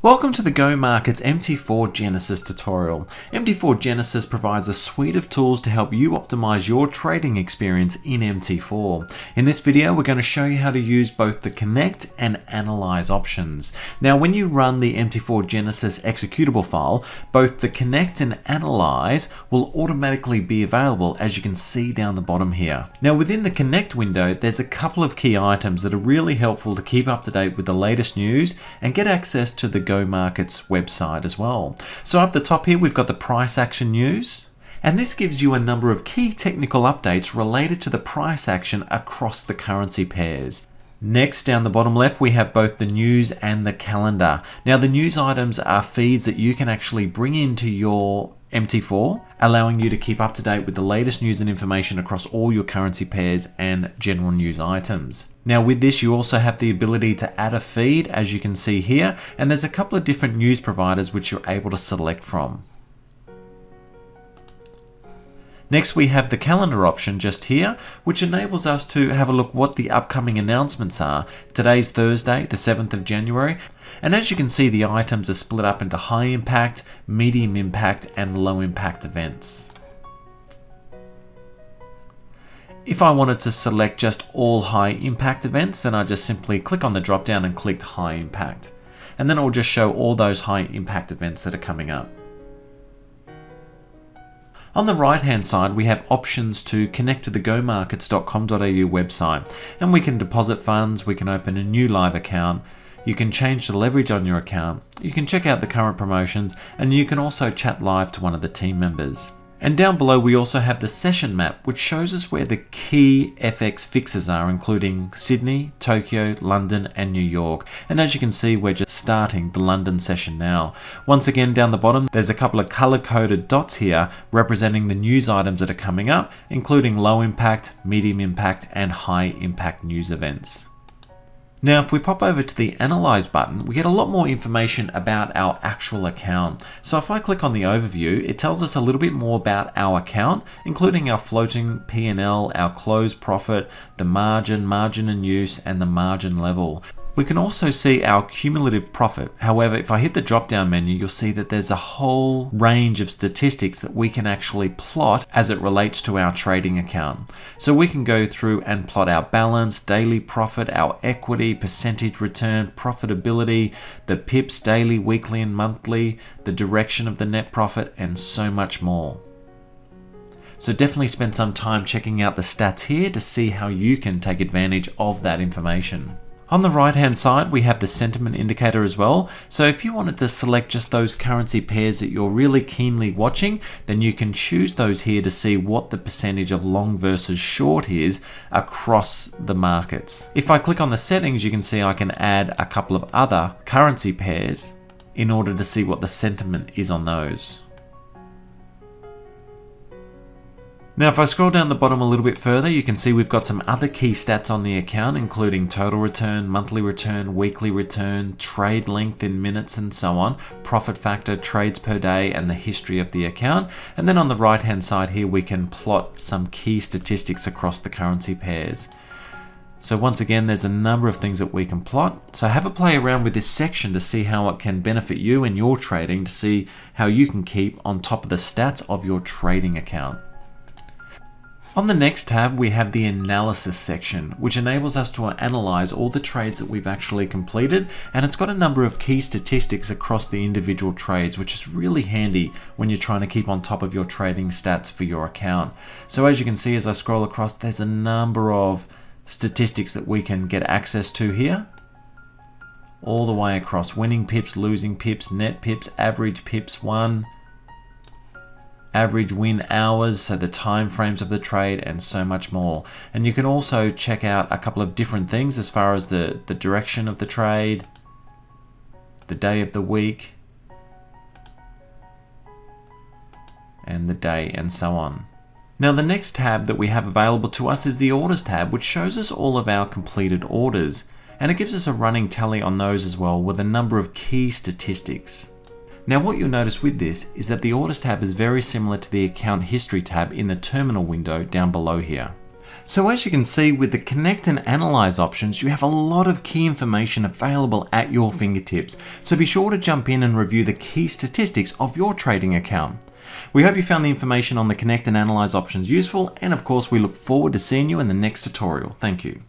Welcome to the Go Markets MT4 Genesis tutorial. MT4 Genesis provides a suite of tools to help you optimize your trading experience in MT4. In this video, we're going to show you how to use both the connect and analyze options. Now, when you run the MT4 Genesis executable file, both the connect and analyze will automatically be available as you can see down the bottom here. Now, within the connect window, there's a couple of key items that are really helpful to keep up to date with the latest news and get access to the Go Markets website as well. So up the top here, we've got the price action news. And this gives you a number of key technical updates related to the price action across the currency pairs. Next, down the bottom left, we have both the news and the calendar. Now, the news items are feeds that you can actually bring into your MT4, allowing you to keep up to date with the latest news and information across all your currency pairs and general news items. Now with this you also have the ability to add a feed as you can see here and there's a couple of different news providers which you're able to select from. Next we have the calendar option just here, which enables us to have a look what the upcoming announcements are. Today's Thursday, the 7th of January, and as you can see the items are split up into high impact, medium impact and low impact events. If I wanted to select just all high impact events, then I just simply click on the drop down and click high impact. And then it will just show all those high impact events that are coming up. On the right hand side, we have options to connect to the gomarkets.com.au website and we can deposit funds, we can open a new live account, you can change the leverage on your account, you can check out the current promotions, and you can also chat live to one of the team members. And down below we also have the session map which shows us where the key FX fixes are including Sydney, Tokyo, London and New York. And as you can see we're just starting the London session now. Once again down the bottom there's a couple of color coded dots here representing the news items that are coming up including low impact, medium impact and high impact news events. Now, if we pop over to the Analyze button, we get a lot more information about our actual account. So if I click on the overview, it tells us a little bit more about our account, including our floating P&L, our close profit, the margin, margin in use, and the margin level. We can also see our cumulative profit. However, if I hit the drop down menu, you'll see that there's a whole range of statistics that we can actually plot as it relates to our trading account. So we can go through and plot our balance, daily profit, our equity, percentage return, profitability, the pips daily, weekly and monthly, the direction of the net profit, and so much more. So definitely spend some time checking out the stats here to see how you can take advantage of that information. On the right hand side we have the sentiment indicator as well so if you wanted to select just those currency pairs that you're really keenly watching then you can choose those here to see what the percentage of long versus short is across the markets. If I click on the settings you can see I can add a couple of other currency pairs in order to see what the sentiment is on those. Now if I scroll down the bottom a little bit further, you can see we've got some other key stats on the account, including total return, monthly return, weekly return, trade length in minutes and so on, profit factor, trades per day, and the history of the account. And then on the right hand side here, we can plot some key statistics across the currency pairs. So once again, there's a number of things that we can plot. So have a play around with this section to see how it can benefit you in your trading, to see how you can keep on top of the stats of your trading account. On the next tab, we have the analysis section, which enables us to analyze all the trades that we've actually completed, and it's got a number of key statistics across the individual trades, which is really handy when you're trying to keep on top of your trading stats for your account. So as you can see, as I scroll across, there's a number of statistics that we can get access to here all the way across winning pips, losing pips, net pips, average pips won, average win hours, so the time frames of the trade, and so much more. And you can also check out a couple of different things as far as the, the direction of the trade, the day of the week, and the day, and so on. Now the next tab that we have available to us is the Orders tab, which shows us all of our completed orders. And it gives us a running tally on those as well with a number of key statistics. Now what you'll notice with this is that the Orders tab is very similar to the Account History tab in the Terminal window down below here. So as you can see with the connect and analyze options, you have a lot of key information available at your fingertips. So be sure to jump in and review the key statistics of your trading account. We hope you found the information on the connect and analyze options useful and of course we look forward to seeing you in the next tutorial. Thank you.